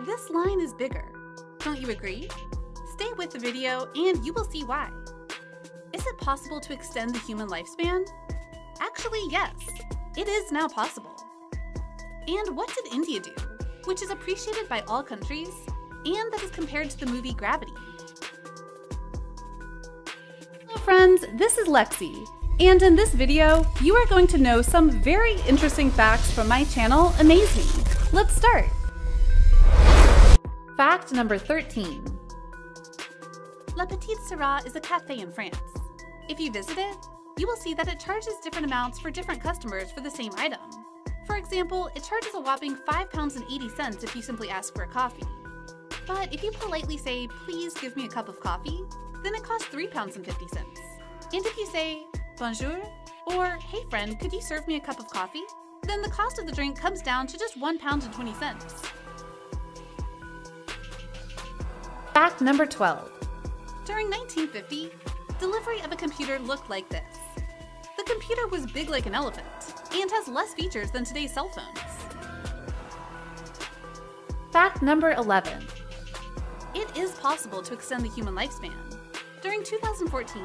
This line is bigger. Don't you agree? Stay with the video and you will see why. Is it possible to extend the human lifespan? Actually, yes. It is now possible. And what did India do, which is appreciated by all countries and that is compared to the movie Gravity? Hello friends, this is Lexi, and in this video, you are going to know some very interesting facts from my channel, Amaze Me. Let's start! Fact number 13. La Petite Syrah is a cafe in France. If you visit it, you will see that it charges different amounts for different customers for the same item. For example, it charges a whopping £5.80 if you simply ask for a coffee. But if you politely say, please give me a cup of coffee, then it costs £3.50. And if you say, bonjour, or hey friend, could you serve me a cup of coffee? Then the cost of the drink comes down to just £1.20. Fact number 12. During 1950, delivery of a computer looked like this. The computer was big like an elephant and has less features than today's cell phones. Fact number 11. It is possible to extend the human lifespan. During 2014,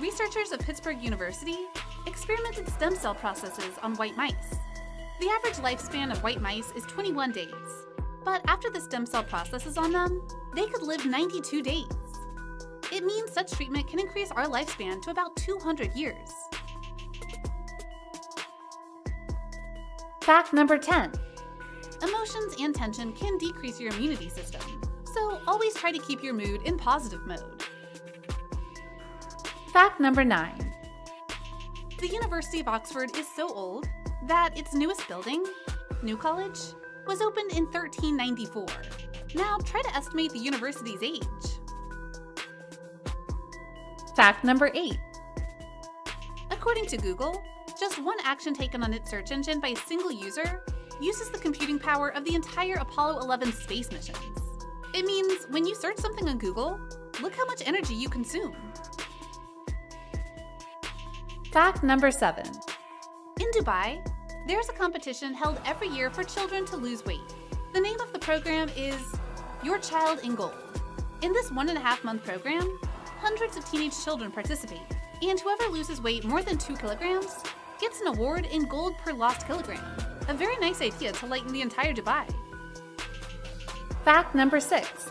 researchers of Pittsburgh University experimented stem cell processes on white mice. The average lifespan of white mice is 21 days, but after the stem cell processes on them, they could live 92 days. It means such treatment can increase our lifespan to about 200 years. Fact number 10. Emotions and tension can decrease your immunity system, so always try to keep your mood in positive mode. Fact number 9. The University of Oxford is so old that its newest building, New College, was opened in 1394. Now try to estimate the university's age. Fact number 8. According to Google, just one action taken on its search engine by a single user uses the computing power of the entire Apollo 11 space missions. It means when you search something on Google, look how much energy you consume. Fact number 7. In Dubai, there's a competition held every year for children to lose weight. The name of the program is Your Child in Gold. In this one and a half month program, hundreds of teenage children participate, and whoever loses weight more than 2 kilograms gets an award in gold per lost kilogram. A very nice idea to lighten the entire Dubai. Fact number 6.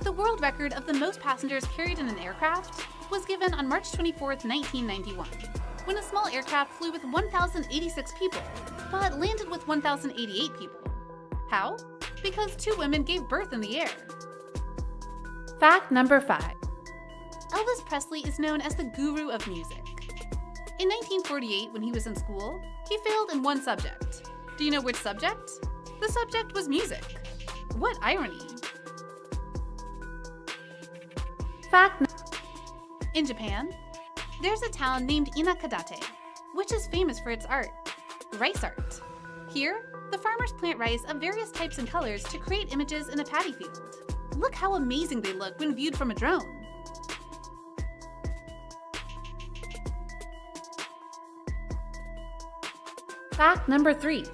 The world record of the most passengers carried in an aircraft was given on March 24, 1991 when a small aircraft flew with 1,086 people, but landed with 1,088 people. How? Because two women gave birth in the air. Fact number 5. Elvis Presley is known as the guru of music. In 1948, when he was in school, he failed in one subject. Do you know which subject? The subject was music. What irony! Fact In Japan, there's a town named Inakadate, which is famous for its art, rice art. Here, the farmers plant rice of various types and colors to create images in a paddy field. Look how amazing they look when viewed from a drone. Fact number 3.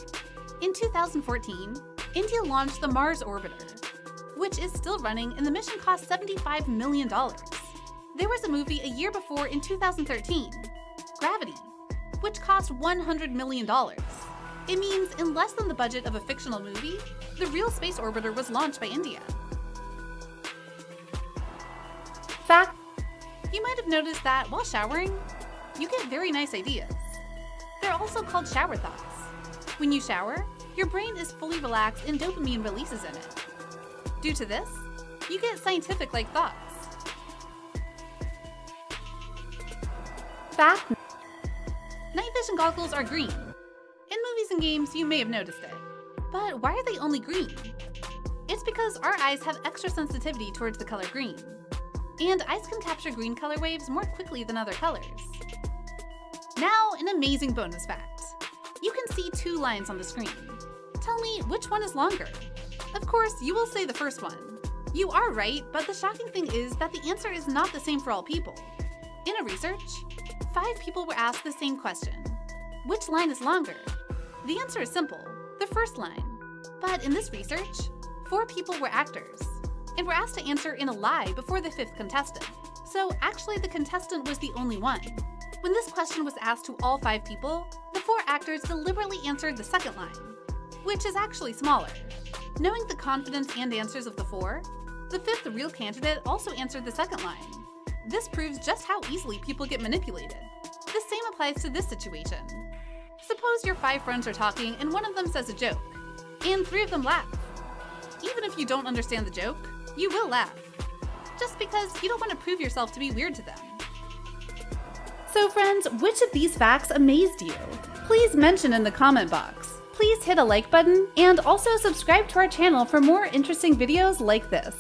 In 2014, India launched the Mars Orbiter, which is still running and the mission cost $75 million. There was a movie a year before in 2013, Gravity, which cost $100 million. It means in less than the budget of a fictional movie, the real space orbiter was launched by India. Fact You might have noticed that while showering, you get very nice ideas. They're also called shower thoughts. When you shower, your brain is fully relaxed and dopamine releases in it. Due to this, you get scientific like thoughts. Fact Night vision goggles are green. In movies and games, you may have noticed it. But why are they only green? It's because our eyes have extra sensitivity towards the color green. And eyes can capture green color waves more quickly than other colors. Now, an amazing bonus fact. You can see two lines on the screen. Tell me which one is longer. Of course, you will say the first one. You are right, but the shocking thing is that the answer is not the same for all people. In a research, five people were asked the same question. Which line is longer? The answer is simple, the first line. But in this research, four people were actors and were asked to answer in a lie before the fifth contestant. So actually, the contestant was the only one. When this question was asked to all five people, the four actors deliberately answered the second line, which is actually smaller. Knowing the confidence and answers of the four, the fifth real candidate also answered the second line. This proves just how easily people get manipulated. The same applies to this situation. Suppose your five friends are talking and one of them says a joke, and three of them laugh. Even if you don't understand the joke, you will laugh. Just because you don't want to prove yourself to be weird to them. So, friends, which of these facts amazed you? Please mention in the comment box. Please hit a like button and also subscribe to our channel for more interesting videos like this.